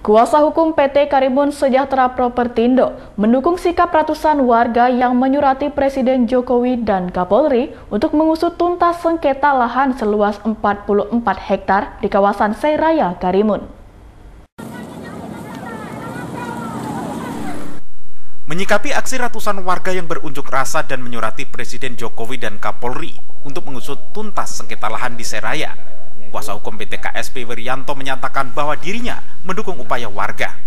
Kuasa hukum PT Karimun Sejahtera Propertindo mendukung sikap ratusan warga yang menyurati Presiden Jokowi dan Kapolri untuk mengusut tuntas sengketa lahan seluas 44 hektar di kawasan Seraya Karimun. Menyikapi aksi ratusan warga yang berunjuk rasa dan menyurati Presiden Jokowi dan Kapolri untuk mengusut tuntas sengketa lahan di Seraya, Kuasa hukum PT KSP Wirianto menyatakan bahwa dirinya mendukung upaya warga.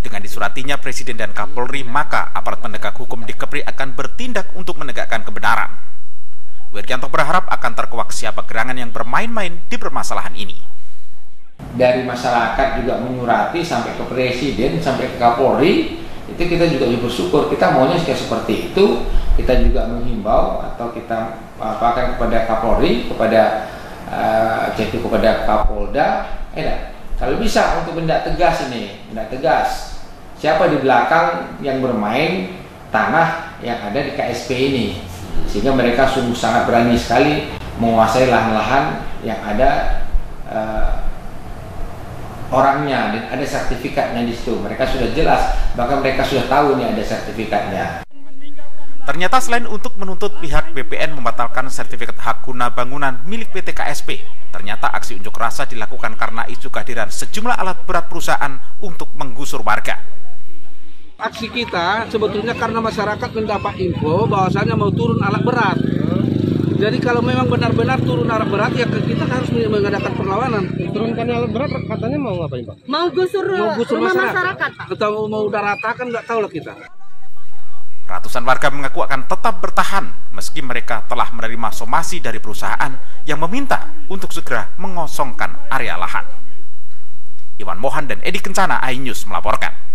Dengan disuratinya Presiden dan Kapolri, maka aparat penegak hukum di Kepri akan bertindak untuk menegakkan kebenaran. Wirianto berharap akan terkuak siapa gerangan yang bermain-main di permasalahan ini. Dari masyarakat juga menyurati sampai ke Presiden, sampai ke Kapolri, itu kita juga bersyukur. Kita maunya seperti itu. Kita juga menghimbau atau kita apakan kepada Kapolri, kepada uh, kepada Kapolda eh kalau bisa untuk benda tegas ini benda tegas siapa di belakang yang bermain tanah yang ada di KSP ini sehingga mereka sungguh sangat berani sekali menguasai lahan-lahan yang ada uh, orangnya dan ada sertifikatnya di situ mereka sudah jelas bahkan mereka sudah tahu nih ada sertifikatnya Ternyata selain untuk menuntut pihak BPN membatalkan sertifikat hak guna bangunan milik PT KSP, ternyata aksi unjuk rasa dilakukan karena isu kehadiran sejumlah alat berat perusahaan untuk menggusur warga. Aksi kita sebetulnya karena masyarakat mendapat info bahwasanya mau turun alat berat. Jadi kalau memang benar-benar turun alat berat ya kita harus mengadakan perlawanan. Turunkan alat berat katanya mau ngapain Pak? Mau gusur, mau gusur masyarakat. masyarakat Atau mau udah ratakan nggak tahu lah kita. Ratusan warga mengaku akan tetap bertahan meski mereka telah menerima somasi dari perusahaan yang meminta untuk segera mengosongkan area lahan. Iwan Mohan dan Edi Kencana, iNews melaporkan.